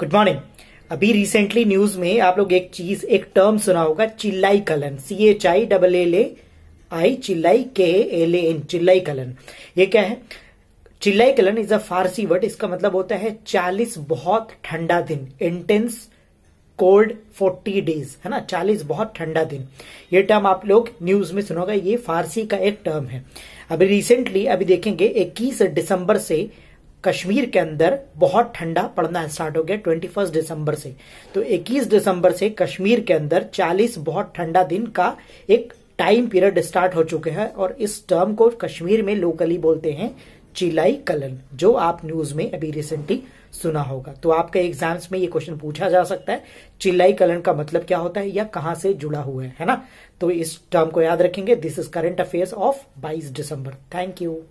Good morning अभी recently news में आप लोग एक चीज़, एक टर्म सुना होगा Chillai Kalan C H I double L A I Chillai K L A N Chillai Kalan ये क्या है? Chillai Kalan is a Farsi word इसका मतलब होता है चालीस बहुत ठंडा दिन. इंटेंस कोल्ड फोर्टी डेज़ है ना? चालीस बहुत ठंडा दिन. ये टर्म आप लोग न्यूज़ में सुनोगा, ये फारसी का एक टर्म है. अभी रिसेंटली अभी देखेंगे 21 दिसंबर से कश्मीर के अंदर बहुत ठंडा पड़ना स्टार्ट हो गया ट्वेंटी फ़र्स्ट दिसंबर से। तो 21 दिसंबर से कश्मीर के अंदर 40 बहुत ठंडा दिन का एक टाइम पीरियड स्टार्ट हो चुके हैं और इस टर्म को कश्मीर में लोकली बोलते हैं चिलाई कलन, जो आप न्यूज़ में अभी रिसेंटली सुना होगा। तो आपके एग्ज़ाम्स में ये क्वेश्चन पूछा जा सकता है चिल्लाई कलन का मतलब क्या होता है या कहाँ से जुड़ा हुआ है है ना? तो इस टर्म को याद रखेंगे। This is current affairs of 22 December thank you